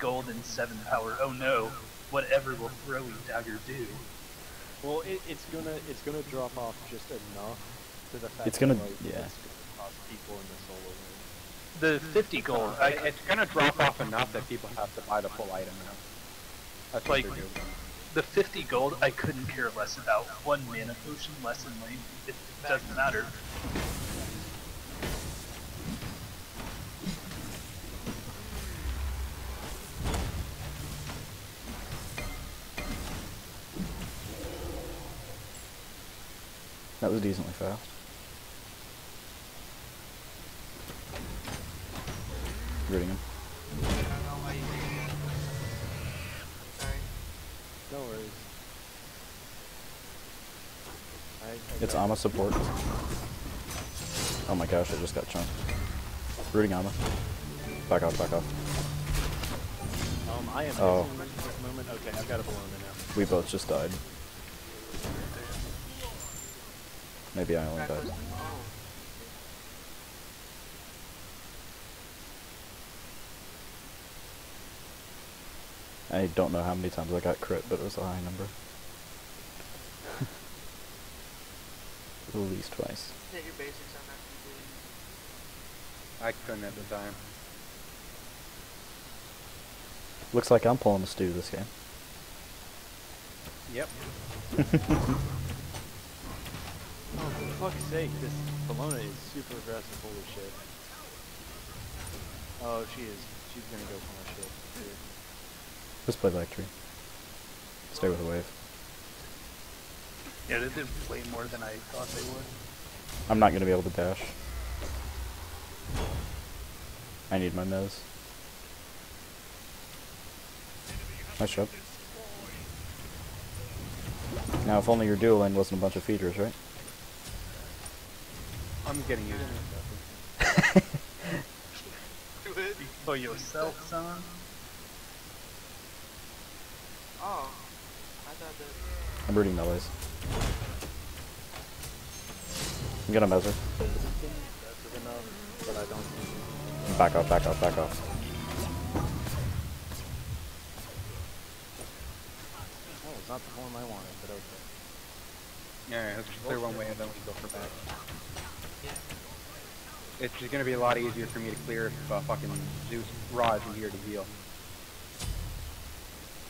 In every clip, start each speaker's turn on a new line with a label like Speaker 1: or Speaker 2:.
Speaker 1: gold and 7 power. Oh no, whatever will Throwy Dagger do?
Speaker 2: Well, it, it's gonna it's gonna drop off just enough to the fact
Speaker 3: It's gonna-
Speaker 2: that, like,
Speaker 3: yeah.
Speaker 2: it's gonna cost people in the solo lane.
Speaker 1: The 50 gold, I,
Speaker 4: Like, it's gonna drop off enough that people have to buy the full item now. That's what
Speaker 1: Like-
Speaker 4: they're doing.
Speaker 1: the 50 gold I couldn't care less about. One mana potion less in lane, it doesn't matter.
Speaker 3: That was decently fast. Rooting him.
Speaker 5: I don't know why you did that. Sorry.
Speaker 2: No worries.
Speaker 3: It's Ama support. Oh my gosh, I just got chunked. Rooting Ama. Back off, back off.
Speaker 2: Um, I am
Speaker 3: Oh.
Speaker 2: missing at this moment. Okay, I've got a balloon now.
Speaker 3: We both just died. Maybe I only
Speaker 5: Back
Speaker 3: died. I don't know how many times I got crit, but it was a high number. At least twice.
Speaker 5: Hit your basics on that
Speaker 4: I couldn't at the time.
Speaker 3: Looks like I'm pulling a stew this game.
Speaker 4: Yep.
Speaker 2: Oh, for fuck's sake, this Bellona is super aggressive, holy shit. Oh, she is. She's gonna go for my shit. Dude.
Speaker 3: Let's play Black Tree. Stay with the wave.
Speaker 1: Yeah, they did way more than I thought they would.
Speaker 3: I'm not gonna be able to dash. I need my Mez. Nice job. Now, if only your dueling wasn't a bunch of feeders, right?
Speaker 4: I'm getting used to it.
Speaker 5: Do it.
Speaker 1: For yourself, son?
Speaker 5: Oh. I thought that.
Speaker 3: I'm rooting melees. I'm gonna Mezer.
Speaker 2: Aggressive enough, but I don't think.
Speaker 3: Back off, back off, back off.
Speaker 2: Oh, it's not the form I wanted, but okay.
Speaker 4: Yeah, let's clear one way and then we go for back.
Speaker 5: Yeah.
Speaker 4: It's just gonna be a lot easier for me to clear if uh, fucking Zeus Ra isn't here to heal.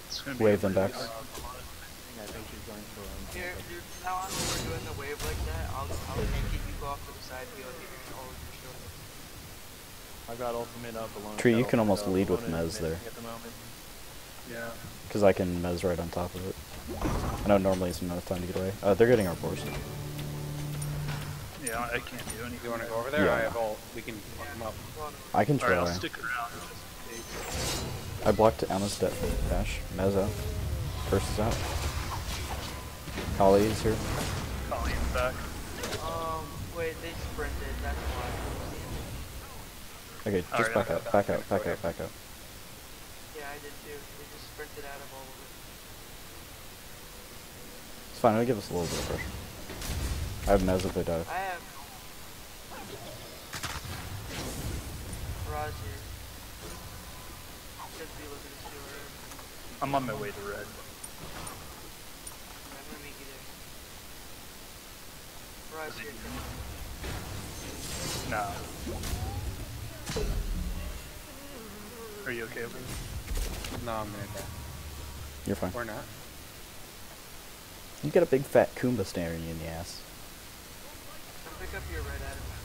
Speaker 1: It's gonna be
Speaker 3: Wave them
Speaker 1: back.
Speaker 2: I think she's going for
Speaker 5: Here, dude, from now on when we're doing the wave like that, I'll, I'll make you go off to the side, be like, all of your shield.
Speaker 2: I've got ultimate up alone.
Speaker 3: Tree, you can almost lead with
Speaker 2: Bellona
Speaker 3: Mez there.
Speaker 2: missing At the moment.
Speaker 1: Yeah.
Speaker 3: Because I can Mez right on top of it. I know normally it's enough time to get away. Uh, they're getting our force.
Speaker 1: Yeah, I can't do anything.
Speaker 4: You wanna go over there?
Speaker 3: Yeah.
Speaker 4: I have ult. We can fuck them up.
Speaker 3: I can
Speaker 1: Alright, I'll
Speaker 3: try.
Speaker 1: stick around just in case.
Speaker 3: I blocked Emma's step dash. Mez out. First is out. Kali is here.
Speaker 1: Colleen back.
Speaker 5: um, wait, they sprinted, that's why.
Speaker 3: Okay, just
Speaker 1: Alright,
Speaker 3: back
Speaker 1: I'll
Speaker 3: out,
Speaker 1: go
Speaker 3: back
Speaker 4: back.
Speaker 3: out, back out, back out.
Speaker 5: Yeah, I did too. They just sprinted out of all of it.
Speaker 3: It's fine, it'll give us a little bit of pressure. I have Mez if they dive.
Speaker 5: I have. Raz here. Should be looking to see where.
Speaker 1: I'm on my way to red.
Speaker 5: I'm gonna make you there. Raz here.
Speaker 1: Nah. Are you okay over there?
Speaker 4: No, I'm gonna die.
Speaker 3: You're fine.
Speaker 4: Or not.
Speaker 3: You got a big fat Kumba staring you in the ass.
Speaker 5: Come pick up your red item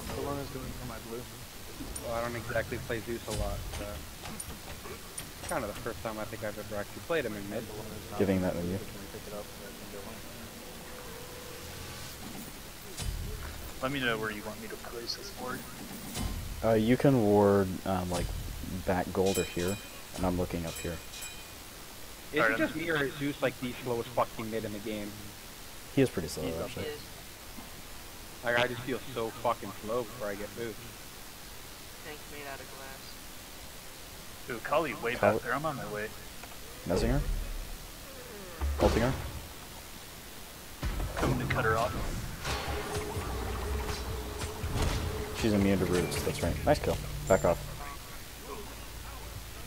Speaker 5: before you go.
Speaker 2: Bellona's going for my blue.
Speaker 4: Well, I don't exactly play Zeus a lot, so. Kind of the first time I think I've ever actually played him in mid.
Speaker 3: Giving that to you.
Speaker 2: so Can we pick it up so I can go in?
Speaker 1: Let me know where you want me to place this ward.
Speaker 3: Uh, you can ward, um, like, back gold or here, and I'm looking up here.
Speaker 4: Is
Speaker 1: Alright,
Speaker 4: it just me or is Zeus like the slowest fucking mid in the game?
Speaker 3: He is pretty slow,
Speaker 1: He's up
Speaker 3: actually.
Speaker 5: Is
Speaker 4: Like I just feel so fucking slow before I get boost.
Speaker 5: tank made out of glass.
Speaker 1: Ooh, Kali way
Speaker 3: Kali-
Speaker 1: back there. I'm on my way.
Speaker 3: Mezzing her? Ulting her?
Speaker 1: Coming to cut her off.
Speaker 3: She's immune to roots, that's right. Nice kill. Back off.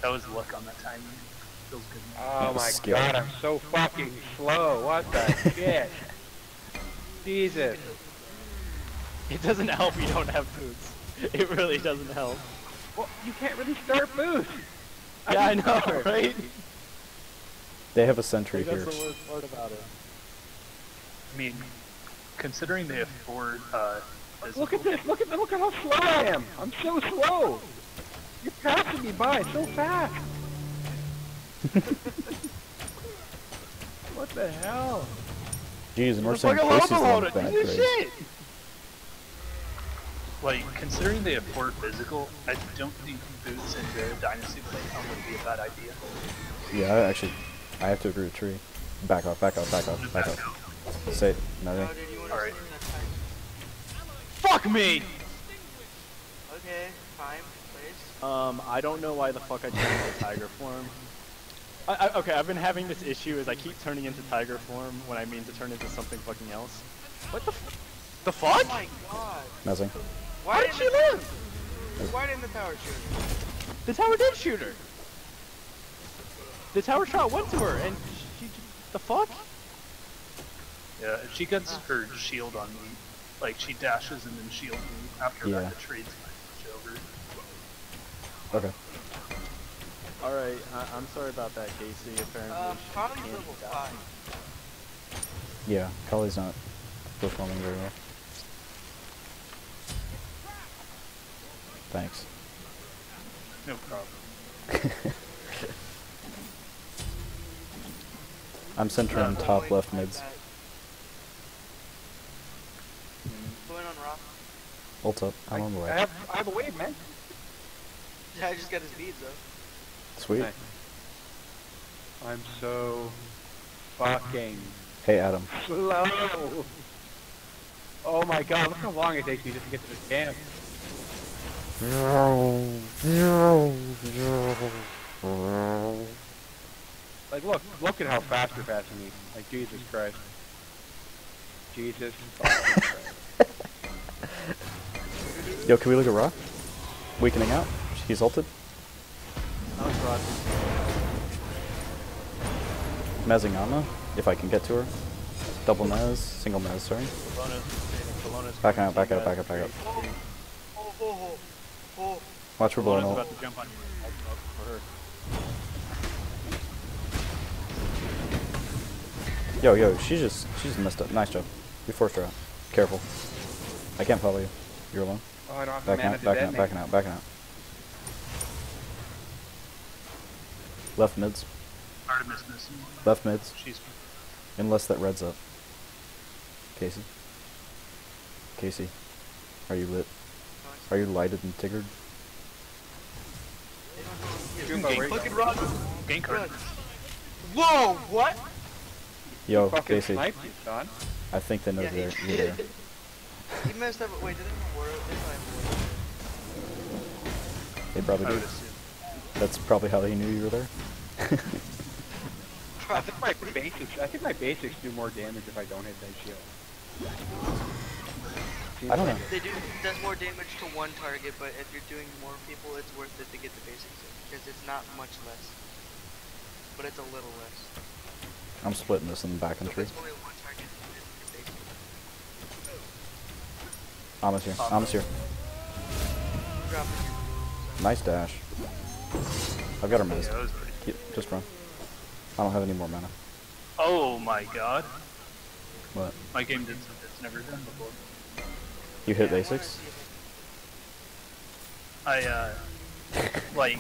Speaker 1: That was luck on that timing. Feels good.
Speaker 4: Oh my
Speaker 3: Skill.
Speaker 4: god, I'm so fucking slow. What the shit? Jesus.
Speaker 2: It doesn't help you don't have boots. It really doesn't help.
Speaker 4: Well, you can't really start boost.
Speaker 2: Yeah, I
Speaker 4: just
Speaker 2: know,
Speaker 4: started.
Speaker 2: right?
Speaker 3: They have a sentry
Speaker 2: That's
Speaker 3: here.
Speaker 2: the worst part about it.
Speaker 1: I mean, considering they afford, four, uh,
Speaker 4: Look at this. Look at look at how slow I am. I'm so slow. You're passing me by so fast. what the hell?
Speaker 3: Jeez, and we're saying Casey's on bad grades.
Speaker 1: Like, considering they have four physical, I don't think boots in the Dynasty Playtime would be a bad idea.
Speaker 3: Yeah, I actually, I have to agree with Tree. Back off, back off, back off, back off. Say nothing.
Speaker 5: Oh, did you want
Speaker 1: Alright.
Speaker 5: to that time?
Speaker 2: Fuck me!
Speaker 5: Okay, fine, place.
Speaker 2: Um, I don't know why the fuck I turned into tiger form. I, I, okay, I've been having this issue is I keep turning into tiger form when I mean to turn into something fucking else. What the f- The fuck?
Speaker 5: Oh my god.
Speaker 3: Nothing.
Speaker 5: Why
Speaker 2: How did she live?
Speaker 5: Why didn't the tower shoot? Her?
Speaker 2: The tower did shoot her! The tower shot went to her and she, the fuck?
Speaker 1: Yeah, if she gets her shield on me, like, she dashes and then shields me. After
Speaker 3: Yeah.
Speaker 1: that, the trade's much over.
Speaker 3: Okay.
Speaker 2: Alright, I- I'm sorry about that, Casey. Apparently
Speaker 5: Uh,
Speaker 2: she can't
Speaker 5: level
Speaker 2: die.
Speaker 5: 5.
Speaker 3: Yeah, Kali's not performing very well. Thanks.
Speaker 1: No problem.
Speaker 3: I'm centering
Speaker 5: Uh,
Speaker 3: top left
Speaker 5: my
Speaker 3: mids.
Speaker 5: bad. Going on rock.
Speaker 3: Ult up. I'm on the
Speaker 4: I have I have a wave, man.
Speaker 5: Yeah, I just got his beads though.
Speaker 3: Sweet.
Speaker 4: Nice. I'm so fucking
Speaker 3: Hey, Adam.
Speaker 4: slow. Oh my god, look how long it takes me just to get to this camp. Like, look, look at how fast you're passing me. Like, Jesus Christ. Jesus fucking Christ.
Speaker 3: Yo, can we look at Ra? Weakening out. He's ulted.
Speaker 2: That was rough.
Speaker 3: Mezingama, if I can get to her. Double Mez, single Mez, sorry.
Speaker 2: Colonna's, Colonna's
Speaker 3: Back out, back out, back out, back out. Watch for blowing
Speaker 2: Colonna's
Speaker 3: ult.
Speaker 2: about to jump on you. For her.
Speaker 3: Yo, yo, she just, she just messed up. Nice job. We forced her out. Careful. I can't follow you. You're alone.
Speaker 4: Oh, I don't have
Speaker 3: Backing out,
Speaker 4: to
Speaker 3: backing out,
Speaker 4: detonate.
Speaker 3: backing out, backing out. Left mids.
Speaker 1: Artemis missing.
Speaker 3: Left mids.
Speaker 1: She's
Speaker 3: Unless that red's up. Casey. Casey. Are you lit? Are you lighted and tiggered?
Speaker 4: Jumbo, where you
Speaker 1: Look at
Speaker 4: going?
Speaker 1: Rod. Gank
Speaker 5: Good. Whoa, what?
Speaker 3: Yo,
Speaker 4: Fucking
Speaker 3: Casey.
Speaker 4: sniped you, son.
Speaker 3: I think they know
Speaker 5: Yeah,
Speaker 3: you're,
Speaker 5: he
Speaker 3: you're there.
Speaker 5: did. He messed up. Wait, did it work? They probably
Speaker 3: They probably
Speaker 1: I
Speaker 3: do.
Speaker 1: would assume.
Speaker 3: That's probably how he knew you were there.
Speaker 4: I think my basics. I think my basics do more damage if I don't hit that shield.
Speaker 3: I don't know.
Speaker 5: They do does more damage to one target, but if you're doing more people, it's worth it to get the basics in because it's not much less, but it's a little less.
Speaker 3: I'm splitting this in the back
Speaker 5: So if it's only one target, it's your basic.
Speaker 3: Almost here. Almost here. Nice dash. I've got her
Speaker 1: Yeah,
Speaker 3: mez.
Speaker 1: that was pretty.
Speaker 3: Keep- Just run. I don't have any more mana.
Speaker 1: Oh my god.
Speaker 3: What?
Speaker 1: My game did something it's never done before.
Speaker 3: You hit
Speaker 5: Yeah,
Speaker 3: basics?
Speaker 1: I, uh, like,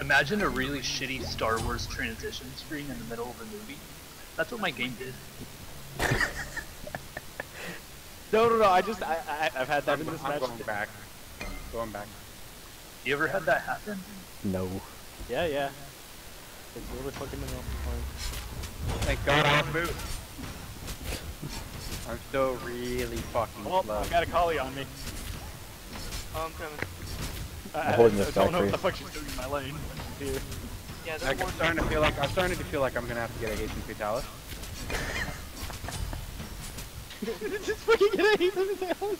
Speaker 1: imagine a really shitty Star Wars transition screen in the middle of a movie. That's what my game did.
Speaker 2: No, no, no. I just, I, I, I've had that
Speaker 4: I'm,
Speaker 2: in this
Speaker 4: I'm
Speaker 2: match.
Speaker 4: going back. Going back.
Speaker 1: You ever had that happen?
Speaker 3: No.
Speaker 2: Yeah, yeah. It's really fucking annoying.
Speaker 4: Thank God I have boots. I'm still really fucking
Speaker 2: Oh,
Speaker 4: slow.
Speaker 2: I got a Kali on me.
Speaker 5: Oh, I'm coming.
Speaker 2: I'm
Speaker 3: holding
Speaker 2: I
Speaker 3: this
Speaker 2: don't
Speaker 3: back
Speaker 2: know what the fuck she's doing in my lane. Here.
Speaker 5: Yeah,
Speaker 4: Like, I'm starting to feel like I'm starting to feel like I'm gonna have to get a Hasten Fatalis.
Speaker 2: just fucking get a in his house.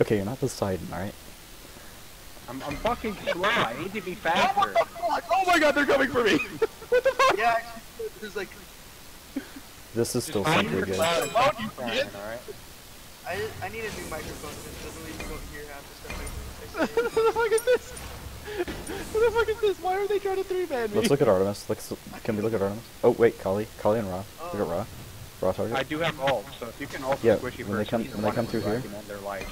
Speaker 3: Okay, you're not Poseidon, alright?
Speaker 4: I'm, I'm fucking slow. I need to be faster.
Speaker 2: Oh my god, they're coming for me! what the fuck?
Speaker 5: Yeah, there's like
Speaker 3: This is still
Speaker 4: Find
Speaker 3: Sentry,
Speaker 4: your
Speaker 3: guys.
Speaker 2: Oh, you
Speaker 4: crying, alright?
Speaker 5: I I need a new microphone because literally you don't hear half the stuff
Speaker 2: what the fuck is this? What the fuck is this? Why are they trying to three man me?
Speaker 3: Let's look at Artemis. Let's, can we look at Artemis? Oh, wait, Kali. Kali and Ra. Look at Ra. Ra target.
Speaker 4: I do have ult, so if you can ult
Speaker 3: Yeah,
Speaker 4: squishy
Speaker 3: when they come- when they come through here.
Speaker 4: their life.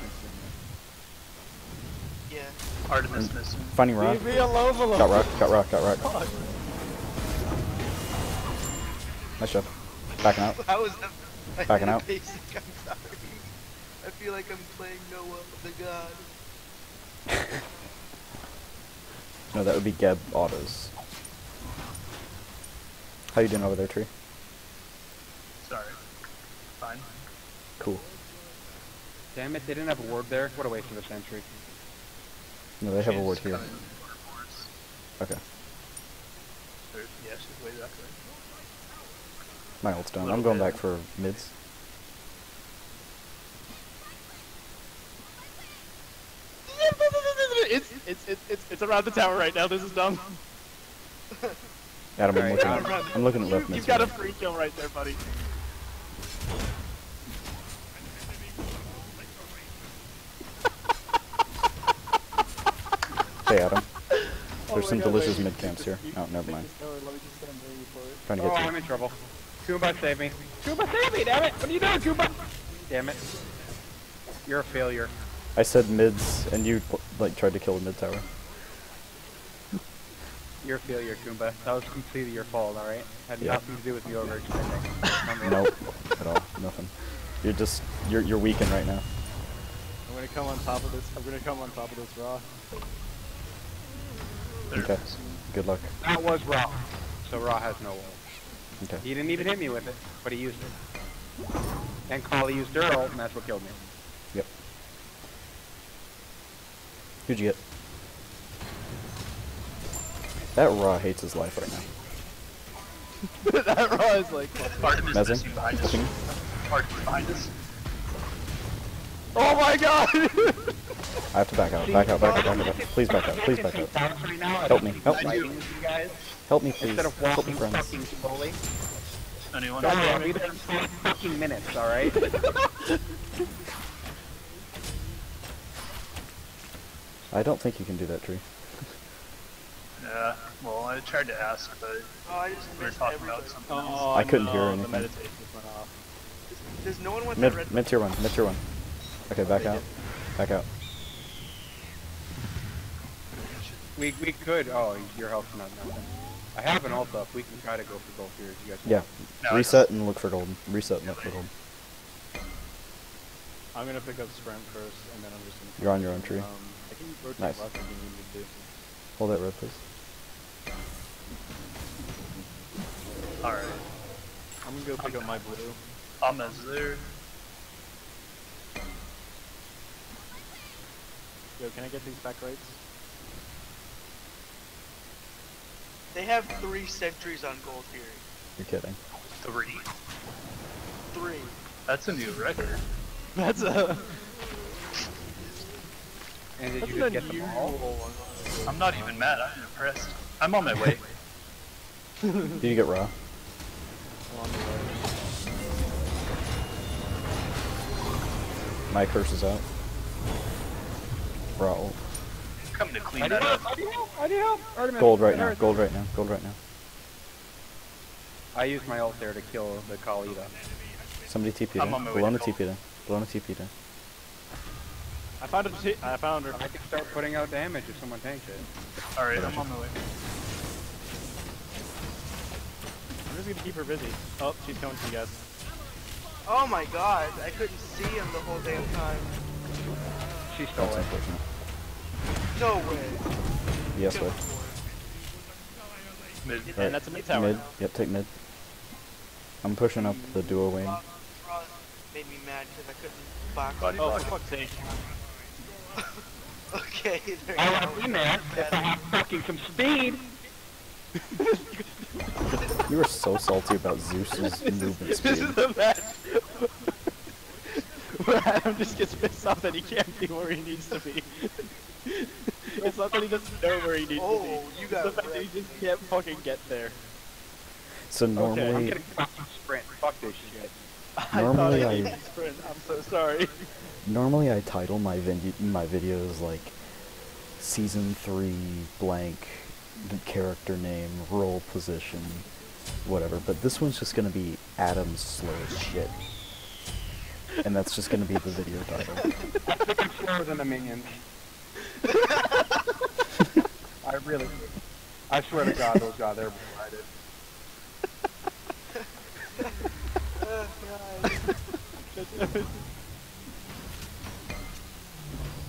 Speaker 5: Yeah.
Speaker 1: Artemis mm, missing.
Speaker 3: Finding Ra.
Speaker 2: Leave me alone, alone.
Speaker 3: Got Ra. Got Ra. Got Ra.
Speaker 2: Fuck.
Speaker 3: Nice job. Backing out.
Speaker 5: That was a,
Speaker 3: Backing out.
Speaker 5: Basic, I'm sorry. I feel like I'm playing Noah, the god.
Speaker 3: No, that would be Geb autos. How you doing over there, Tree?
Speaker 1: Sorry. Fine.
Speaker 3: Cool.
Speaker 4: Damn it, they didn't have a ward there. What a waste of a sentry.
Speaker 3: No, they have a
Speaker 1: She's
Speaker 3: ward here.
Speaker 1: coming for us.
Speaker 3: Okay.
Speaker 1: Or- Yeah, she's way back there.
Speaker 3: My ult's done. I'm going back for mids.
Speaker 2: It's, it's, it's, it's, it's around the tower right now. This is dumb.
Speaker 3: Adam, I'm looking at, I'm looking at
Speaker 2: You,
Speaker 3: left
Speaker 2: you've got a free kill right there, buddy.
Speaker 3: Hey, Adam.
Speaker 2: Oh
Speaker 3: There's
Speaker 2: my
Speaker 3: some
Speaker 2: God,
Speaker 3: delicious mid camps here. Oh, never mind.
Speaker 2: this tower, Let me just stand ready for it.
Speaker 3: Trying to
Speaker 4: Oh,
Speaker 3: get to
Speaker 4: I'm in trouble. Goomba, save me. Goomba, save me, damn it! What are you doing, Goomba? Damn it. You're a failure.
Speaker 3: I said mids, and you like tried to kill the mid tower.
Speaker 4: You're a failure, Goomba. That was completely your fault, alright? Had
Speaker 3: Yeah.
Speaker 4: nothing to do with me overextending. Remember?
Speaker 3: Nope, at all, nothing. You're just you're you're weakened right now.
Speaker 2: I'm gonna come on top of this. I'm gonna come on top of this Ra.
Speaker 1: There
Speaker 3: Okay. Good luck.
Speaker 4: That was Ra. So Ra has no ult.
Speaker 3: Okay.
Speaker 4: He didn't even hit me with it, but he used it. And Kali used her ult, and that's what killed me.
Speaker 3: Yep. Who'd you get? That Ra hates his life right now.
Speaker 2: that Ra is like.
Speaker 1: Artemis
Speaker 3: Mezzing?
Speaker 1: missing behind us.
Speaker 3: Looking.
Speaker 1: Artemis behind us.
Speaker 2: Oh my god!
Speaker 3: I have to back out. Back out. Back out. Back out. Please back out. Please back out. Help me. Help me.
Speaker 4: Fighting with you guys
Speaker 3: Help me, please.
Speaker 4: instead of
Speaker 3: Help me, friends.
Speaker 4: fucking slowly.
Speaker 1: Anyone?
Speaker 4: Don't worry, I'll be there in five fucking minutes, alright?
Speaker 3: I don't think you can do that, Tree.
Speaker 1: Yeah. Well, I tried to ask, but
Speaker 5: Oh, I just
Speaker 1: we were
Speaker 5: missed
Speaker 1: talking
Speaker 5: everybody.
Speaker 1: about something.
Speaker 2: Oh,
Speaker 3: I couldn't oh,
Speaker 2: no,
Speaker 3: hear
Speaker 2: the
Speaker 3: anything.
Speaker 2: meditation went off.
Speaker 5: Does no one want that red
Speaker 3: Mid mid tier one. Mid tier one. Okay, back out. Back out.
Speaker 4: We, we could, oh, your health's not nothing. I have an ult up, we can try to go for gold here if you guys
Speaker 3: Yeah.
Speaker 1: No, I
Speaker 3: Reset and look for gold. Reset and look for gold.
Speaker 2: I'm gonna pick up sprint first, and then I'm just gonna.
Speaker 3: You're on your own tree.
Speaker 2: Um, I can rotate
Speaker 3: Nice.
Speaker 2: left if you need me to.
Speaker 3: Hold that red, please.
Speaker 1: Alright.
Speaker 2: I'm gonna go pick up my blue.
Speaker 1: Alma's there.
Speaker 2: Yo, can I get these back rights?
Speaker 5: They have three sentries on Gold Fury.
Speaker 3: You're kidding.
Speaker 1: Three.
Speaker 5: Three.
Speaker 1: That's a new record.
Speaker 2: That's a.
Speaker 4: And did
Speaker 2: That's
Speaker 4: you
Speaker 2: an
Speaker 4: just get them all?
Speaker 2: unusual one.
Speaker 1: I'm not even mad. I'm impressed. I'm on my way.
Speaker 3: Did you get Ra?
Speaker 2: Along the way.
Speaker 3: My curse is out. Ra ult.
Speaker 1: Coming to clean
Speaker 4: need
Speaker 1: that
Speaker 4: help,
Speaker 1: up.
Speaker 4: I need help, I need help! Artemis,
Speaker 3: Gold right now. Gold right now. Gold right now.
Speaker 4: I used my ult there to kill the Khalida.
Speaker 3: Somebody TP
Speaker 1: I'm
Speaker 3: in.
Speaker 1: on my way
Speaker 3: Bellona
Speaker 1: to
Speaker 3: TP in. Bellona TP in.
Speaker 2: I found a t- I found her.
Speaker 4: I can start putting out damage if someone tanks it.
Speaker 1: Alright, I'm on my way.
Speaker 2: I'm just gonna keep her busy. Oh, she's coming to you guys.
Speaker 5: Oh my god, I couldn't see him the whole damn time.
Speaker 4: She stole
Speaker 3: That's
Speaker 4: it.
Speaker 3: unfortunate.
Speaker 5: No way.
Speaker 3: Yes,
Speaker 5: Kill
Speaker 3: way.
Speaker 5: him for
Speaker 1: Mid.
Speaker 2: And
Speaker 3: Right.
Speaker 2: that's a mid tower.
Speaker 3: Mid. Yep, take mid. I'm pushing up the duo wing.
Speaker 5: Rob, Rob made me mad because I couldn't box.
Speaker 1: Body
Speaker 2: Oh,
Speaker 1: block.
Speaker 2: for fuck's sake.
Speaker 5: Okay, there
Speaker 4: I want to be there if I have fucking some speed!
Speaker 3: You were so salty about Zeus's movement
Speaker 2: This is the match. Where Adam just gets pissed off that he can't be where he needs to be. it's not that he doesn't know where he needs
Speaker 5: Oh,
Speaker 2: to be.
Speaker 5: Oh, you
Speaker 2: It's
Speaker 5: got
Speaker 2: the fact that he just can't fucking get there.
Speaker 3: So
Speaker 2: Okay, I'm
Speaker 4: I'm
Speaker 3: normally,
Speaker 4: fucking sprint. Fuck this shit.
Speaker 2: I
Speaker 3: Normally
Speaker 2: thought I,
Speaker 3: I
Speaker 2: sprint. I'm so sorry.
Speaker 3: normally I title my vid- my videos like season three blank, the character name, role position, whatever. But this one's just gonna be Adam's slow shit, and that's just gonna be the video title.
Speaker 4: I'm slower than the minions. I really, I swear to God, those guys are blinded.
Speaker 5: oh God.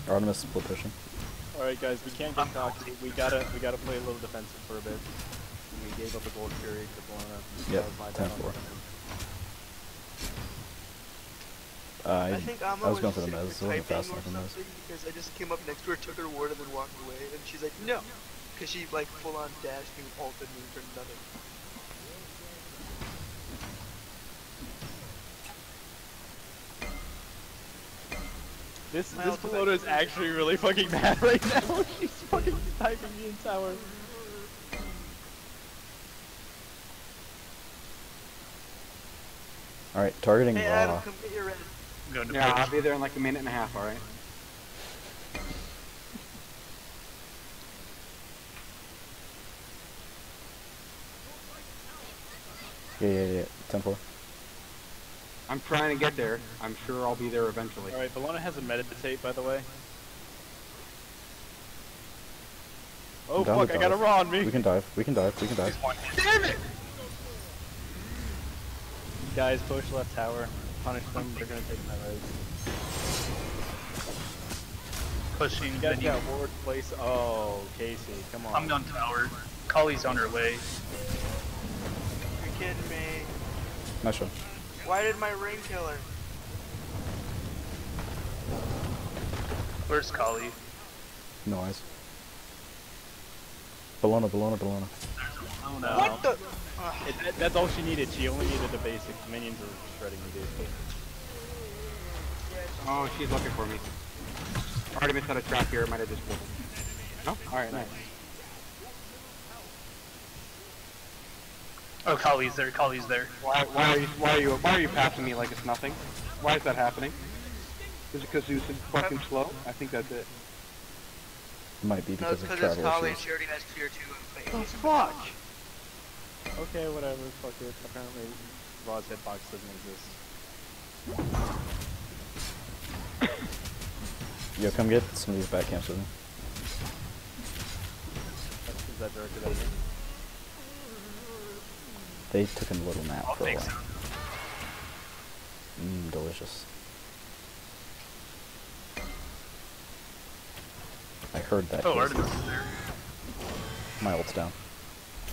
Speaker 3: Or I'm gonna split pushing.
Speaker 2: Alright guys, we can't get cocky. We gotta we gotta play a little defensive for a bit. We gave up the gold fury to
Speaker 3: blow
Speaker 2: of them.
Speaker 3: Yep,
Speaker 2: 10-4.
Speaker 3: Uh, I,
Speaker 5: I think Amma
Speaker 3: I was going for the
Speaker 5: sitting
Speaker 3: mez. It wasn't
Speaker 5: typing
Speaker 3: fast
Speaker 5: or
Speaker 3: enough for mez.
Speaker 5: something Because I just came up next to her, took her word, and then walked away. And she's like, no. Because she, like, full on dashed me, ulted me for nothing.
Speaker 2: This
Speaker 5: My
Speaker 2: this
Speaker 5: ultimate-
Speaker 2: Bellona is actually really fucking mad right now. She's fucking typing me in tower.
Speaker 3: All right, targeting
Speaker 5: Hey, Adam,
Speaker 3: Ra.
Speaker 5: come get your red.
Speaker 1: I'm going to
Speaker 4: Yeah,
Speaker 1: push.
Speaker 4: I'll be there in like a minute and a half. All right.
Speaker 3: Yeah, yeah, yeah. Ten four.
Speaker 4: I'm trying to get there. I'm sure I'll be there eventually.
Speaker 2: Alright, Bellona has a meditate by the way. Oh
Speaker 3: down
Speaker 2: fuck, I got a Ra on me!
Speaker 3: We can dive. We can dive. We can dive. Damn it!
Speaker 2: Guys, push left tower. Punish them, they're gonna take my res.
Speaker 1: Pushing.
Speaker 2: You guys
Speaker 1: Then you,
Speaker 2: got ward place. Oh, Casey, come on.
Speaker 1: I'm on tower. Kali's on her way.
Speaker 5: You're kidding me.
Speaker 3: Nice shot.
Speaker 5: Why did my ring kill her?
Speaker 1: Where's Kali?
Speaker 3: No eyes. Bellona, Bellona, Bellona.
Speaker 1: Oh no.
Speaker 5: What the? Ugh.
Speaker 2: It, that- that's all she needed. She only needed the basics. Minions are shredding me, dude.
Speaker 4: Oh, she's looking for me. Already Artemis had a trap here. It might have just pulled. No. All right. Nice.
Speaker 1: Oh, Kali's there. Kali's there.
Speaker 4: Why, why are you why are you why are you passing me like it's nothing? Why is that happening? Is it because Zeus is fucking slow? I think that's it.
Speaker 3: Might be
Speaker 5: No,
Speaker 3: because
Speaker 5: it's
Speaker 3: of
Speaker 5: because it's
Speaker 3: travel
Speaker 5: Kali and
Speaker 3: issues.
Speaker 5: she already has tier 2 and
Speaker 2: Oh fuck! Okay, whatever. Fuck it. Apparently, Ra's hitbox doesn't exist.
Speaker 3: Yo, come get some of these back camps with me.
Speaker 2: Is that directed at me?
Speaker 3: They took a little nap
Speaker 1: I'll
Speaker 3: for a while.
Speaker 1: some.
Speaker 3: Mmm, delicious. I heard that.
Speaker 1: Oh,
Speaker 3: Casey.
Speaker 1: Artemis is there.
Speaker 3: My ult's down.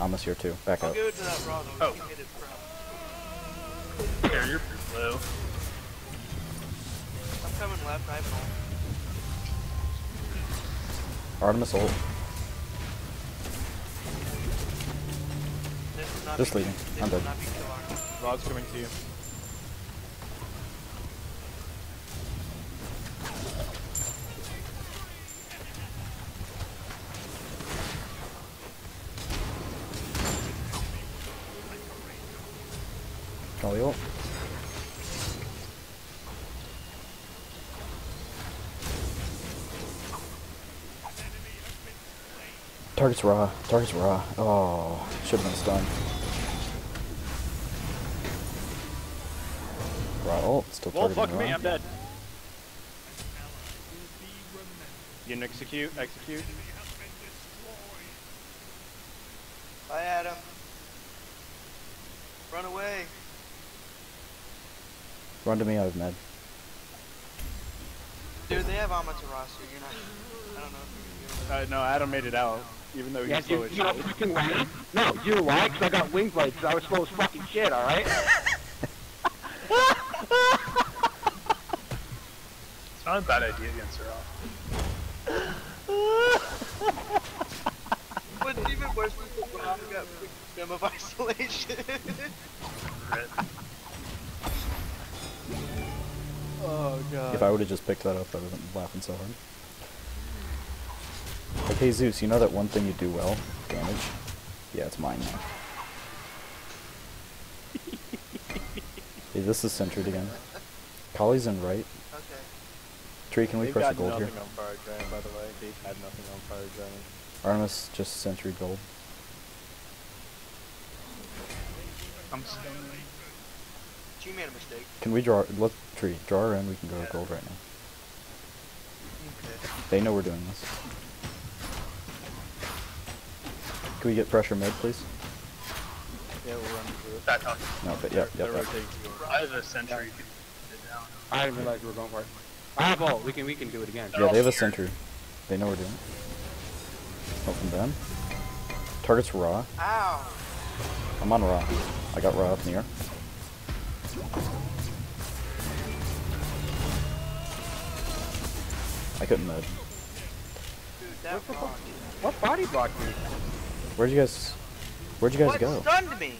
Speaker 3: Almost here too. Back
Speaker 5: I'll
Speaker 3: up.
Speaker 5: give to that Ra though.
Speaker 1: Oh.
Speaker 5: You can hit it from.
Speaker 1: Here, you're pretty low.
Speaker 5: I'm coming left. I have an ult.
Speaker 3: Artemis ult.
Speaker 5: This
Speaker 3: Just
Speaker 5: be,
Speaker 3: leaving. I'm dead.
Speaker 5: not be kill armor.
Speaker 2: Ra's coming to you.
Speaker 3: Kali ult. Target's Ra. Target's Ra. Oh, should have been stunned. Ra ult. Still
Speaker 2: Well,
Speaker 3: targeting
Speaker 2: fuck me. I'm dead. You can execute, execute.
Speaker 5: Bye, Adam. Run away.
Speaker 3: Run to me, I have med.
Speaker 5: Dude, they have Amaterasu. You're not. I don't know if you can do
Speaker 2: Uh, no, Adam made it out, even though he's
Speaker 4: Yeah,
Speaker 2: slow
Speaker 4: you,
Speaker 2: as
Speaker 4: you know
Speaker 2: shit.
Speaker 4: fucking why? No, you know why? Because I got wing blades. So I was slow as fucking shit. All right.
Speaker 1: It's not a bad idea against her off.
Speaker 5: What's even worse is that Rob got freaking gem of isolation.
Speaker 2: Oh god.
Speaker 3: If I would have just picked that up, I would have been laughing so hard. Hey Zeus, you know that one thing you do well? Damage? Yeah, it's mine now. hey, this is centered again. Kali's in right.
Speaker 5: Okay.
Speaker 3: Tree, can we
Speaker 2: They've
Speaker 3: press a
Speaker 2: got
Speaker 3: gold
Speaker 2: nothing
Speaker 3: here?
Speaker 2: on Fire Giant, by the way. They've had nothing on Fire Giant.
Speaker 3: Artemis just century gold.
Speaker 1: I'm stunned.
Speaker 5: She made a mistake.
Speaker 3: Can we draw? Let Tree draw her in. We can go to gold right now.
Speaker 1: Okay.
Speaker 3: They know we're doing this. Can we get pressure mid, please?
Speaker 2: Yeah, we'll run through it.
Speaker 1: Back up.
Speaker 3: No, but
Speaker 2: They're,
Speaker 3: yep, yep, yep.
Speaker 2: rotating to it.
Speaker 1: I have a sentry. You can put it down.
Speaker 4: I didn't realize we were going for it. I have ult. We can we can do it again.
Speaker 3: Yeah, they have a sentry. They know we're doing it. Oh, from them. Target's Ra.
Speaker 5: Ow!
Speaker 3: I'm on Ra. I got Ra up in the air. I couldn't mid.
Speaker 5: Dude, that rock.
Speaker 4: What body blocked me?
Speaker 3: Where'd you guys? Where'd you guys
Speaker 5: what
Speaker 3: go?
Speaker 5: stunned me?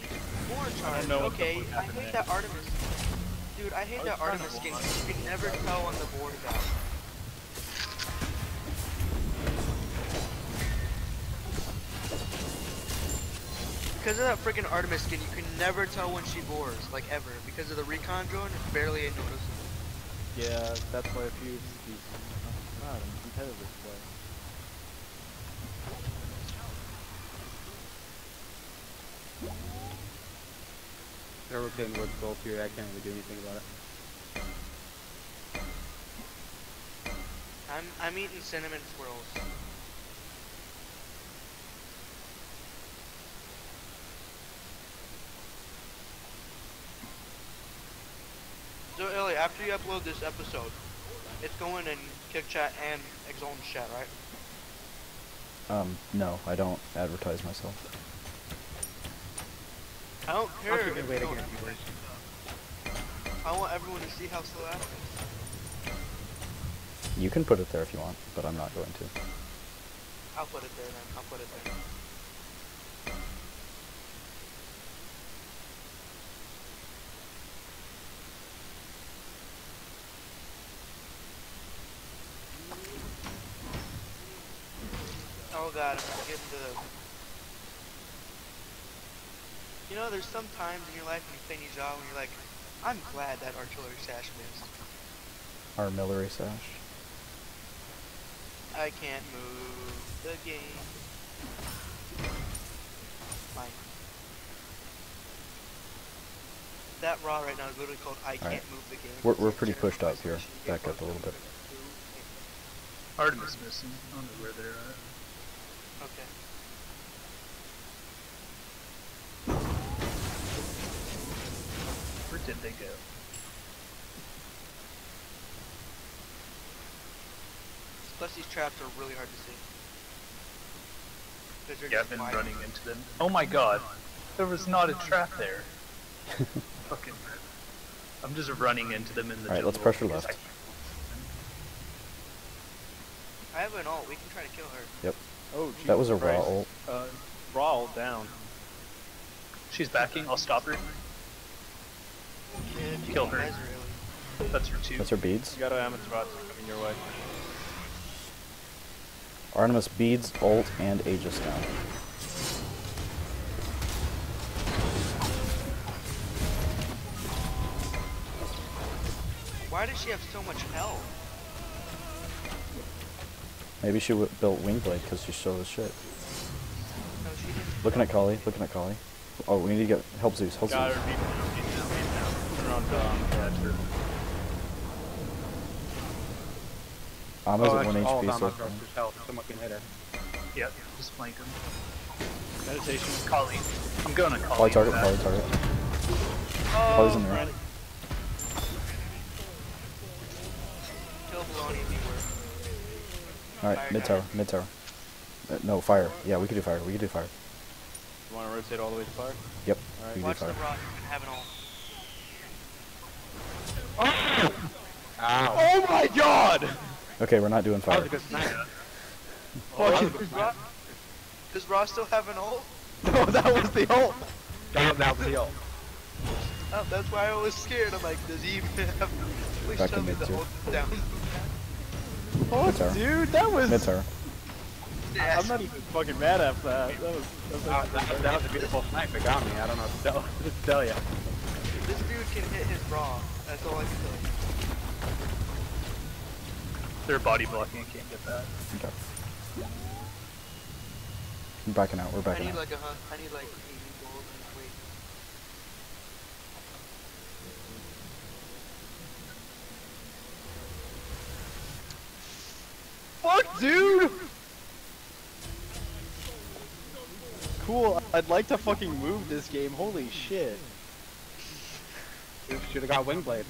Speaker 5: More charge.
Speaker 2: know what the
Speaker 5: Okay, I hate that Artemis. Dude, I hate
Speaker 1: I
Speaker 5: that Artemis skin. You can never tell on the board guy. Because of that freaking Artemis skin, you can never tell when she bores, like ever. Because of the recon drone, it's barely noticeable.
Speaker 2: Yeah, that's why a few of these uh, not in competitive play.
Speaker 4: They're rotating towards gold here. I can't really do anything about it.
Speaker 5: I'm I'm eating cinnamon swirls. So Illy, after you upload this episode, it's going in Kick Chat and Exalted Chat, right?
Speaker 3: Um, no, I don't advertise myself.
Speaker 5: I don't care.
Speaker 4: That's a
Speaker 5: if
Speaker 4: good
Speaker 5: you
Speaker 4: way to
Speaker 5: don't
Speaker 4: get
Speaker 5: advertise.
Speaker 4: viewers.
Speaker 5: I want everyone to see how slow that is.
Speaker 3: You can put it there if you want, but I'm not going to.
Speaker 5: I'll put it there then. I'll put it there. Oh god, I'm gonna the... You know, there's some times in your life when you play Nijal when you're like, I'm glad that artillery sash missed.
Speaker 3: Armillary sash.
Speaker 5: I can't move the game. Fine. That Ra right now is literally called I can't
Speaker 3: Alright.
Speaker 5: move the game.
Speaker 3: We're- we're pretty pushed up here.
Speaker 5: translation. You get
Speaker 3: Back up a little bit.
Speaker 1: Artemis missing. I don't know where they're at.
Speaker 5: Okay.
Speaker 1: Did they go?
Speaker 5: Plus these traps are really hard to see.
Speaker 1: Yeah, I've been
Speaker 5: wide.
Speaker 1: running into them. Oh my god. There was not a trap there. Fucking. I'm just running into them in the
Speaker 3: Alright, let's pressure left.
Speaker 5: I have an ult. We can try to kill her.
Speaker 3: Yep.
Speaker 2: Oh,
Speaker 3: That was a
Speaker 2: Jesus Ra
Speaker 3: ult.
Speaker 2: Uh, Ra ult down.
Speaker 1: She's backing. I'll stop her.
Speaker 5: Yeah, if you
Speaker 1: Kill her. That's her two.
Speaker 3: That's her beads.
Speaker 2: You got a Amaterasu coming your way.
Speaker 3: Artemis beads, ult, and Aegis now.
Speaker 5: Why does she have so much health?
Speaker 3: Maybe she w- built Wingblade because she's slow as shit.
Speaker 5: No, she.
Speaker 3: Looking at Kali, looking at Kali. Oh, we need to get help Zeus, help Zeus.
Speaker 2: On yeah, true.
Speaker 4: Oh,
Speaker 3: at 1
Speaker 4: actually, all
Speaker 3: HP, so
Speaker 4: Amaterasu's health. Someone can hit her.
Speaker 1: Yeah, just flank him.
Speaker 2: Meditation.
Speaker 1: Kali. I'm going to Kali.
Speaker 3: Kali target,
Speaker 1: for
Speaker 3: Kali target.
Speaker 5: Oh,
Speaker 3: Kali's in there.
Speaker 5: friend. Kill Baloney if you were.
Speaker 3: Alright, mid tower, mid tower. Uh, no, fire. Yeah, we could do fire, we could do fire.
Speaker 2: You want to rotate all the way to fire?
Speaker 3: Yep,
Speaker 2: Alright.
Speaker 3: we can do
Speaker 5: Watch the
Speaker 3: fire.
Speaker 5: rock and have an ult.
Speaker 4: Ow.
Speaker 2: Oh my god!
Speaker 3: Okay, we're not doing
Speaker 4: That
Speaker 3: fire.
Speaker 4: was a good snipe.
Speaker 5: Does Ra, does Ra still have an ult?
Speaker 2: No, that was the ult!
Speaker 4: That was that was the ult.
Speaker 5: Oh, that's why I was scared. I'm like, does he even have... Please
Speaker 3: Back
Speaker 5: tell me the
Speaker 3: tier.
Speaker 5: ult is down.
Speaker 2: Fuck,
Speaker 3: tower.
Speaker 2: dude, that was...
Speaker 3: Mid tower.
Speaker 2: I'm not even fucking mad at that. That was, that was,
Speaker 4: Uh, that, that was a beautiful snipe. It got me. I don't know what to tell, to tell you.
Speaker 5: This dude can hit his raw. That's all I can tell you.
Speaker 1: They're body blocking. I can't get that.
Speaker 3: Okay. We're backing out. We're
Speaker 5: I
Speaker 3: backing
Speaker 5: need
Speaker 3: out.
Speaker 5: like a hun- I need like 80 gold and wait.
Speaker 2: Fuck, dude! Cool, I'd like to fucking move this game, holy shit.
Speaker 4: You should have got Wingblade.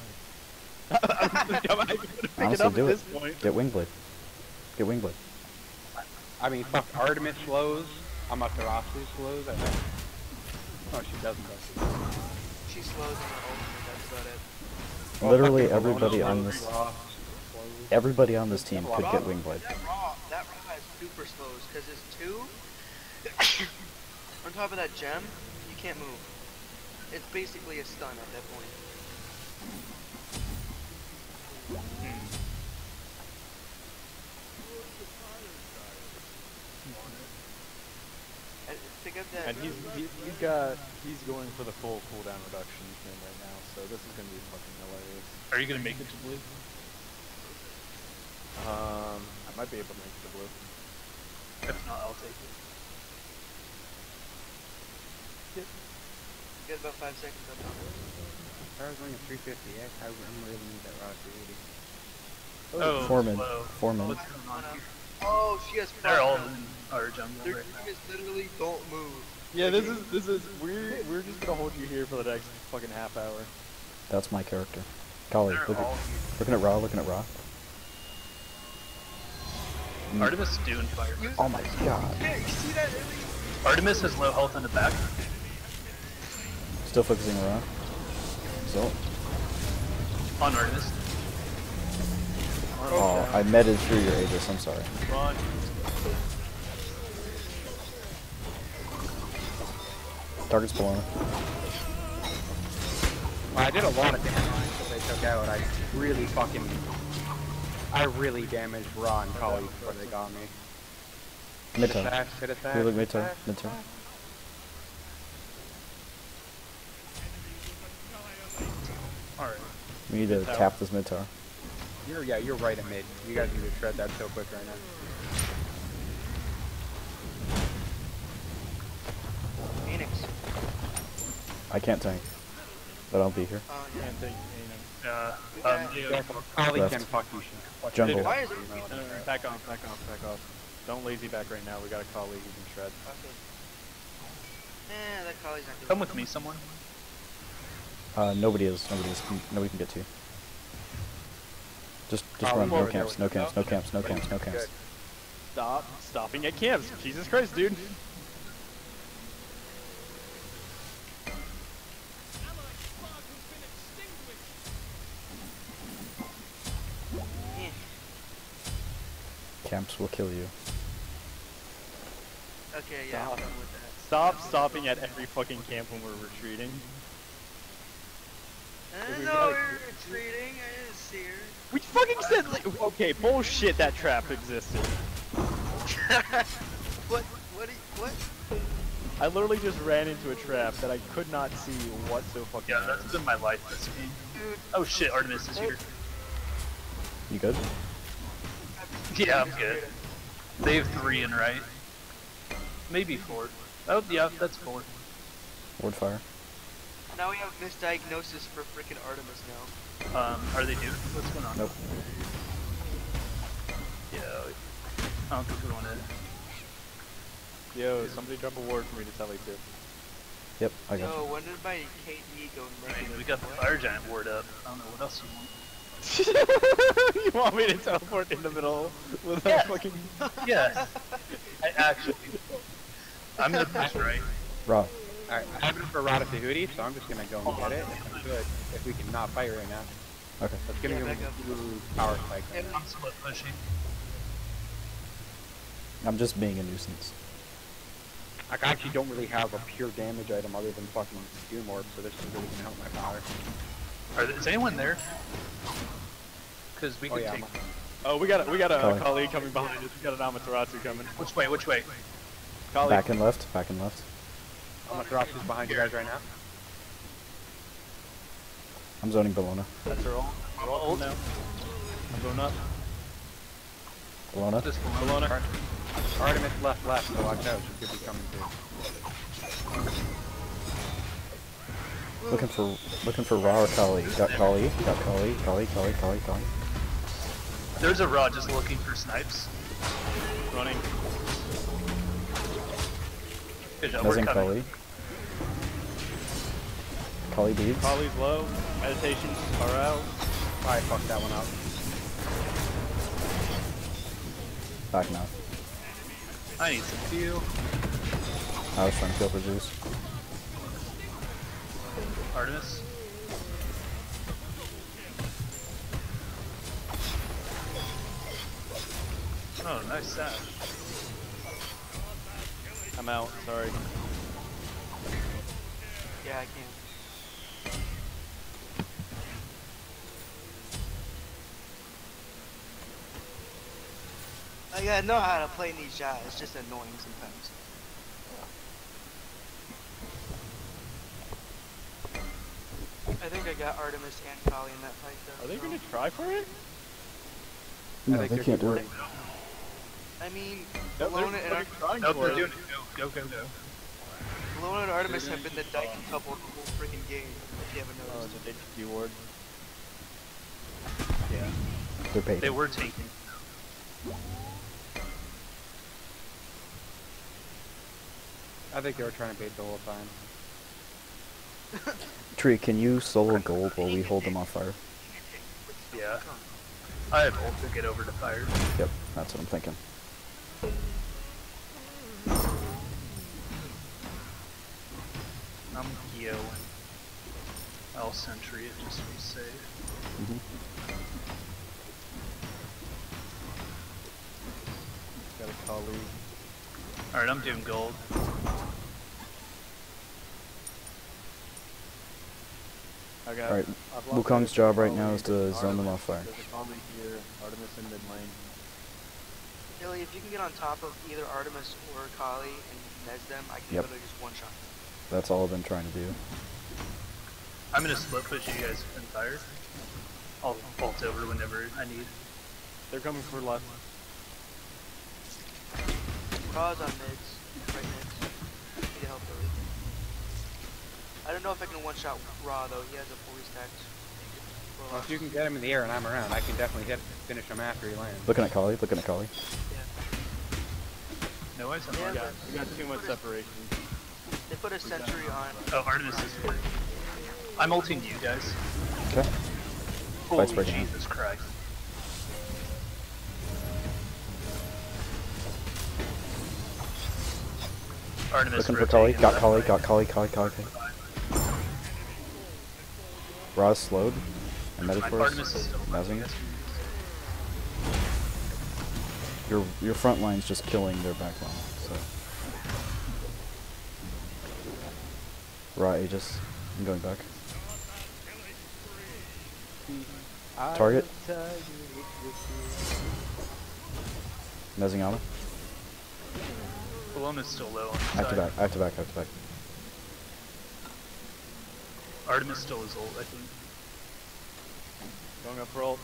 Speaker 2: I'm gonna it
Speaker 3: Honestly,
Speaker 2: up
Speaker 3: do
Speaker 2: at
Speaker 3: it.
Speaker 2: this point.
Speaker 3: Get Wingblade. Get Wingblade.
Speaker 4: I mean, fuck, Artemis slows. Amaterasu slows. I think. Oh, she doesn't though.
Speaker 5: She slows on the ultimate, that's about it.
Speaker 4: Oh,
Speaker 3: Literally
Speaker 4: fucking
Speaker 3: everybody on this
Speaker 4: Raw
Speaker 3: everybody on this team could get Wingblade.
Speaker 5: That Ra, that Ra has super slows, cause it's two. on top of that gem, you can't move. It's basically a stun at that point. And pick up that.
Speaker 2: And he's, he, he's got, he's going for the full cooldown reduction thing right now, so this is gonna be fucking hilarious.
Speaker 1: Are you gonna make it to blue?
Speaker 2: Um, I might be able to make it to blue.
Speaker 1: If not, I'll take it.
Speaker 5: You got about five seconds up on
Speaker 4: I was running a 350. Yeah, I, I'm really need that raw 380.
Speaker 1: Oh,
Speaker 3: Foreman.
Speaker 1: slow.
Speaker 3: Foreman.
Speaker 1: What's going on here?
Speaker 5: Oh, she has
Speaker 1: They're all in our jungle
Speaker 5: Their
Speaker 1: right
Speaker 5: team is literally don't move.
Speaker 2: Yeah, this is, this is, we're, we're just gonna hold you here for the next fucking half hour.
Speaker 3: That's my character. Golly, look at, looking at Ra, looking at Ra. Mm.
Speaker 1: Artemis is doing fire.
Speaker 3: Oh my god.
Speaker 5: Yeah, you see that?
Speaker 1: Artemis has low health in the back.
Speaker 3: Still focusing on Ra. So,
Speaker 1: On Artemis.
Speaker 3: oh, I meted through your Aegis, I'm sorry.
Speaker 1: Run.
Speaker 3: Target's below. me.
Speaker 4: Well, I did a lot of damage that they took out. I really fucking, I really damaged Ra and Kali before they got me.
Speaker 3: Mid
Speaker 4: Hit
Speaker 3: tower.
Speaker 4: attack, hit attack.
Speaker 3: You look mid
Speaker 4: hit
Speaker 3: tower,
Speaker 4: attack,
Speaker 3: mid
Speaker 4: hit
Speaker 3: tower.
Speaker 4: attack.
Speaker 1: Alright.
Speaker 3: We need to
Speaker 2: tower.
Speaker 3: cap this mid tower.
Speaker 4: You're yeah, you're right at mid. You guys need to shred that so quick right now.
Speaker 5: Phoenix.
Speaker 3: I can't tank, but I'll be here.
Speaker 5: Oh yeah.
Speaker 2: Can't take,
Speaker 1: Uh,
Speaker 5: Yeah.
Speaker 1: um, yeah.
Speaker 4: Careful, Kali can fuck you. shit.
Speaker 3: Jungle.
Speaker 5: Why is
Speaker 2: you
Speaker 5: it?
Speaker 2: know, no, no, no, back off, back off, back off. Don't lazy back right now, we got a colleague who can shred.
Speaker 5: Okay. Eh, that Kali's not doing
Speaker 1: Come with me, someone.
Speaker 3: Uh, nobody is. Nobody is. Nobody can get to you. Just, just
Speaker 4: Ollie
Speaker 3: run. No
Speaker 4: forward
Speaker 3: camps. No camps. No camps. No camps. No camps.
Speaker 2: Stop stopping at camps. Jesus Christ, dude.
Speaker 3: Camps will kill you.
Speaker 5: Okay, yeah, I'm
Speaker 2: Stop.
Speaker 5: with that.
Speaker 2: Stop stopping at every fucking camp when we're retreating. We
Speaker 5: no,
Speaker 2: gotta-
Speaker 5: retreating. I didn't see her.
Speaker 2: We fucking said like, okay, bullshit that trap existed.
Speaker 5: what? What? What?
Speaker 2: I literally just ran into a trap that I could not see what so fucking
Speaker 1: Yeah, that's been my life this game.
Speaker 5: Dude,
Speaker 1: Oh shit, Artemis is here.
Speaker 3: You good?
Speaker 1: Yeah, I'm good. They have three in right. Maybe four. Oh, yeah, that's four.
Speaker 3: Ward fire.
Speaker 5: Now we have misdiagnosis for freaking Artemis now.
Speaker 1: Um, are they due? What's going on?
Speaker 3: Nope.
Speaker 1: Yeah, I don't think we want to.
Speaker 2: Yo, somebody drop a ward for me to tell you to.
Speaker 3: Yep, I got
Speaker 5: Yo,
Speaker 3: you.
Speaker 5: when did my KD go
Speaker 1: Right, we got the fire giant ward up. I don't know what else you want.
Speaker 2: you want me to teleport in the middle with a
Speaker 1: Yes.
Speaker 2: fucking
Speaker 1: Yes, I actually. I'm gonna push right.
Speaker 3: Ra.
Speaker 4: Alright, I have it for Rod of Tahuti, so I'm just gonna go and get it. If I'm good, if we can not fight right now.
Speaker 3: Okay.
Speaker 4: Let's give
Speaker 5: Yeah,
Speaker 4: me a power spike.
Speaker 5: Yeah,
Speaker 1: I'm split pushing.
Speaker 3: I'm just being a nuisance.
Speaker 4: Like, I actually don't really have a pure damage item other than fucking Doom Orb, so this is really gonna help my power.
Speaker 1: Are there, is anyone there? Because we
Speaker 4: Oh
Speaker 1: could
Speaker 4: yeah,
Speaker 1: take.
Speaker 2: Oh, we got a, we got a
Speaker 3: Kali.
Speaker 2: Kali coming behind us. We got an Amaterasu coming.
Speaker 1: Which way? Which way?
Speaker 2: Kali.
Speaker 3: Back and left, back and left.
Speaker 4: Amaterasu's behind you guys right now.
Speaker 3: I'm zoning Bellona.
Speaker 2: That's her ult. We're all ult now. I'm going up.
Speaker 3: Bellona?
Speaker 1: This one.
Speaker 2: Bellona.
Speaker 4: Artemis left, left, so watch out. She could be coming through.
Speaker 3: Looking for looking for Ra or Kali. Got Kali, got Kali, Kali, Kali, Kali, Kali.
Speaker 1: There's a rod just looking for snipes.
Speaker 2: Running.
Speaker 1: Good job. We're coming.
Speaker 3: Kali. Kali beads.
Speaker 2: Kali's low. Meditations are out.
Speaker 4: I fucked that one up.
Speaker 3: Back now.
Speaker 1: I need some fuel.
Speaker 3: I was trying to kill for Zeus.
Speaker 1: Artemis. Oh, nice sash.
Speaker 2: I'm out. Sorry.
Speaker 5: Yeah, I can. I gotta know how to play these Nisha. It's just annoying sometimes. I think I got Artemis and Kali in that fight though.
Speaker 2: Are they
Speaker 5: so-
Speaker 2: gonna try for it?
Speaker 3: No,
Speaker 4: think
Speaker 3: they can't do it.
Speaker 5: I mean,
Speaker 2: Nope,
Speaker 5: Bellona
Speaker 2: they're
Speaker 5: and, Ar-
Speaker 2: fucking trying
Speaker 1: they're doing it. Go, go, go, go.
Speaker 5: Bellona and Artemis have been the Dyke couple the whole freaking game. If you haven't noticed.
Speaker 2: Oh,
Speaker 5: noticed.
Speaker 2: the HQ ward.
Speaker 1: Yeah.
Speaker 3: They're paid.
Speaker 1: They were taking.
Speaker 4: I think they were trying to bait the whole time.
Speaker 3: Tree, can you solo gold while we hold them off fire?
Speaker 1: Yeah. I have ult to get over to fire.
Speaker 3: Yep, that's what I'm thinking.
Speaker 1: I'm Geo and I'll sentry it just to be safe.
Speaker 3: hmm
Speaker 2: Got a Kali.
Speaker 1: Alright, I'm doing gold.
Speaker 2: I got.
Speaker 3: Alright,
Speaker 2: I've
Speaker 3: Wukong's job right now is to zone them off fire.
Speaker 2: There's a Kali here. Artemis in mid lane.
Speaker 5: Billy, if you can get on top of either Artemis or Kali and mez them, I can
Speaker 3: Yep.
Speaker 5: literally just one shot.
Speaker 3: That's all I've been trying to do.
Speaker 1: I'm gonna split push you guys in fire. I'll vault over whenever I need.
Speaker 2: They're coming for left.
Speaker 5: Ra's on mids, right mids. Need help Billy. I don't know if I can one shot Ra though. He has a fully stacked. roll
Speaker 4: Well, if you can get him in the air and I'm around, I can definitely hit, finish him after he lands.
Speaker 3: Looking at Kali, looking at Kali.
Speaker 1: No eyes on
Speaker 5: Yeah,
Speaker 2: We got, we got too much separation.
Speaker 5: They put a sentry on.
Speaker 1: Oh, Artemis is here. I'm ulting you guys.
Speaker 3: Okay.
Speaker 1: Holy
Speaker 3: breaking out.
Speaker 1: Jesus Christ. Artemis
Speaker 3: Looking for Kali. Got
Speaker 1: left.
Speaker 3: Kali, got Kali, Kali, Kali. Kali. Ra's slowed. And
Speaker 1: My
Speaker 3: Metaphors.
Speaker 1: Artemis is still
Speaker 3: Mezzing.
Speaker 1: Yes.
Speaker 3: Your your front line's just killing their back line, so. Ra Aegis. I'm going back. Target. Mezzing Alma.
Speaker 1: Bellona's still low on the
Speaker 3: Back to
Speaker 1: side.
Speaker 3: back, back to back, back to back.
Speaker 1: Artemis still is old, I think.
Speaker 2: Going up for ult.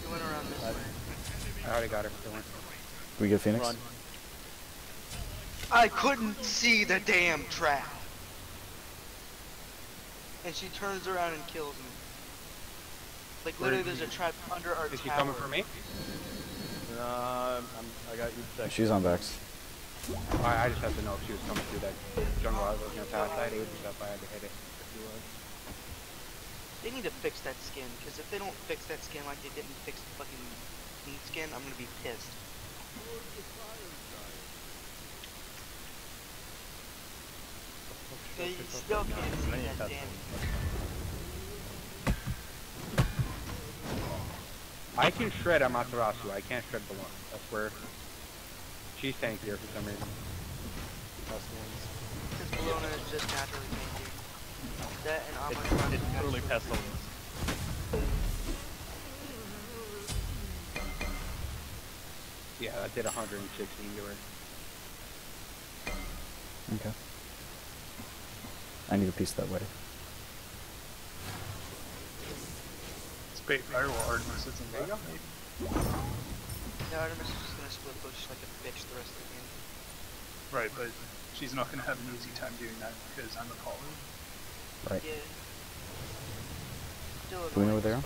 Speaker 5: She went around this way.
Speaker 4: I already got her. Don't worry.
Speaker 3: We get Phoenix?
Speaker 2: Run.
Speaker 5: I couldn't see the damn trap. And she turns around and kills me. Like
Speaker 1: Where
Speaker 5: literally, there's a trap under our
Speaker 4: Is she coming for me?
Speaker 2: Uh, I'm, I got you second.
Speaker 3: She's on backs.
Speaker 4: I, I just have to know if she was coming through that jungle I was looking at past. I had Aegis up, I had to hit it. if she was.
Speaker 5: They need to fix that skin, because if they don't fix that skin like they didn't fix the fucking meat skin, I'm gonna be pissed. They still can't see that damn.
Speaker 4: I can shred Amaterasu, I can't shred the one. That's where she's tankier for some reason.
Speaker 5: Because Bellona is just naturally tanky. That and
Speaker 2: It's,
Speaker 5: Amaterasu.
Speaker 2: it's totally pestilence.
Speaker 4: Yeah, that did 116 to her.
Speaker 3: Okay. I need a piece that way.
Speaker 1: Spade Firewall Artemis is in
Speaker 4: There you
Speaker 1: left.
Speaker 4: go.
Speaker 5: Yeah, Artemis is just gonna split like a bitch the rest of the game.
Speaker 1: Right, but she's not gonna have an easy time doing that because I'm a caller.
Speaker 3: Right.
Speaker 5: Yeah. Still
Speaker 3: Do we know where they are?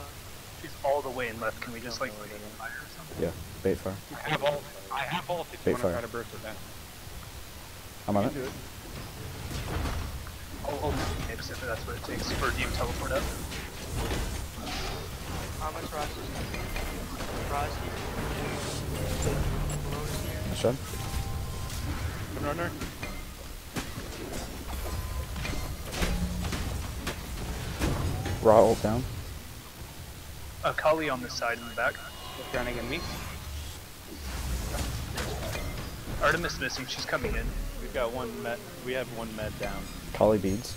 Speaker 1: She's all the way in left. Can we just like
Speaker 2: know
Speaker 1: wait
Speaker 2: they
Speaker 1: fire or something?
Speaker 3: Yeah. Bait fire.
Speaker 4: I have all. I have all. If
Speaker 3: Bait
Speaker 4: you want to
Speaker 3: fire.
Speaker 4: try to burst it down.
Speaker 3: I'm on
Speaker 4: You
Speaker 3: it.
Speaker 4: can do it.
Speaker 1: Oh, if if that's what it takes. Or do you teleport up?
Speaker 5: How much Roz is Roz here. Bellona's here.
Speaker 3: Nice job.
Speaker 2: Runner.
Speaker 3: Ra ult down.
Speaker 1: A Kali on this side in the back.
Speaker 4: Just running at me.
Speaker 1: Artemis missing. She's coming in.
Speaker 2: We've got one med. We have one med down.
Speaker 3: Kali beads.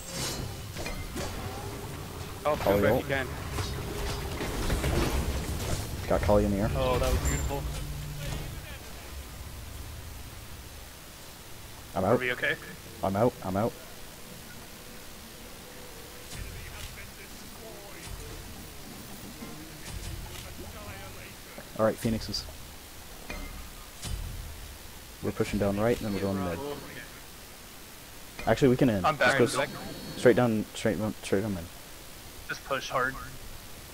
Speaker 4: Help
Speaker 3: Ollie
Speaker 4: him if
Speaker 3: ult.
Speaker 4: you can.
Speaker 3: Got Kali in the air.
Speaker 2: Oh, that was beautiful.
Speaker 3: I'm
Speaker 1: Are
Speaker 3: out.
Speaker 1: we okay?
Speaker 3: I'm out. I'm out. Alright, Phoenixes. We're pushing down right, and then we're going mid. Actually, we can end.
Speaker 1: I'm back.
Speaker 3: Just go s- straight down, straight, down- straight down mid.
Speaker 1: Just push hard.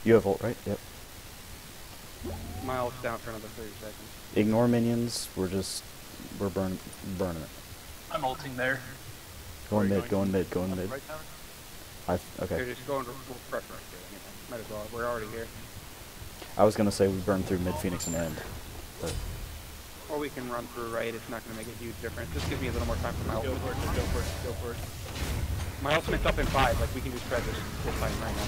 Speaker 3: You have ult, right? Yep.
Speaker 4: My ult's down for another 30 seconds.
Speaker 3: Ignore minions. We're just, we're burn, burning it.
Speaker 1: I'm ulting there.
Speaker 3: Going
Speaker 2: Where
Speaker 3: mid, going mid, going mid.
Speaker 2: Right down.
Speaker 3: I,
Speaker 4: They're
Speaker 3: okay.
Speaker 4: just going to full press right there. you. Might as well. We're already here.
Speaker 3: I was gonna say we burn through mid Phoenix and end, but
Speaker 4: Or we can run through right. It's not going to make a huge difference. Just gives me a little more time for my
Speaker 2: Go
Speaker 4: ultimate.
Speaker 2: for it. Go for it. Go for it.
Speaker 4: My ultimate's up in five. Like we can just try this full fight right now.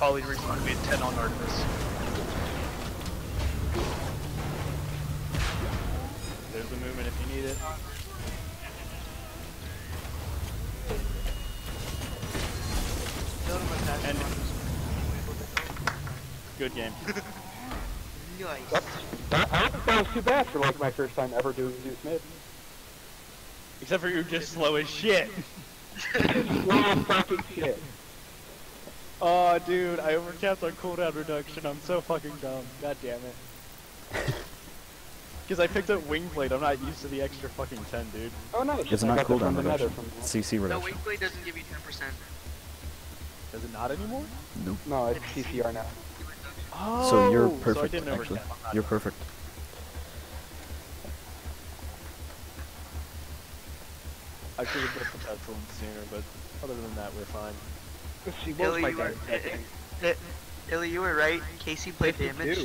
Speaker 1: Kali respawn. We had 10 on Artemis.
Speaker 2: There's the movement if you need it.
Speaker 5: Build him a pass.
Speaker 2: And- Good game.
Speaker 5: Nice.
Speaker 4: I don't that was too bad for like my first time ever doing Zeus mid.
Speaker 2: Except for you're just slow as shit.
Speaker 4: Wow, fucking shit.
Speaker 2: Oh, dude, I overcapped on cooldown reduction. I'm so fucking dumb. God damn it. Because I picked up wing blade. I'm not used to the extra fucking 10, dude.
Speaker 4: Oh nice.
Speaker 3: it's
Speaker 4: I
Speaker 3: not cooldown
Speaker 4: from the nether
Speaker 3: reduction.
Speaker 4: from-
Speaker 3: CC
Speaker 5: No,
Speaker 3: reduction.
Speaker 5: wing blade doesn't give you 10%.
Speaker 2: Does it not anymore?
Speaker 3: Nope.
Speaker 4: No, it's CCR now.
Speaker 2: Oh,
Speaker 3: So you're perfect,
Speaker 2: didn't
Speaker 3: actually.
Speaker 2: overcap. I'm not
Speaker 3: You're
Speaker 2: dumb.
Speaker 3: perfect.
Speaker 2: I should have built the pestilence sooner, but other than that, we're fine.
Speaker 4: She was
Speaker 5: Illy,
Speaker 4: my
Speaker 5: you were,
Speaker 4: dad.
Speaker 5: I- I- Illy, you were right. Casey played damage.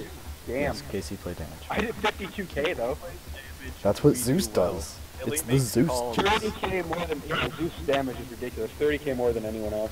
Speaker 4: Damn.
Speaker 3: Yes, KC play damage.
Speaker 4: I did 52k though.
Speaker 3: That's what Zeus does.
Speaker 2: Illy
Speaker 3: It's the Zeus.
Speaker 4: 30k more than yeah, Zeus damage is ridiculous. 30k more than anyone else.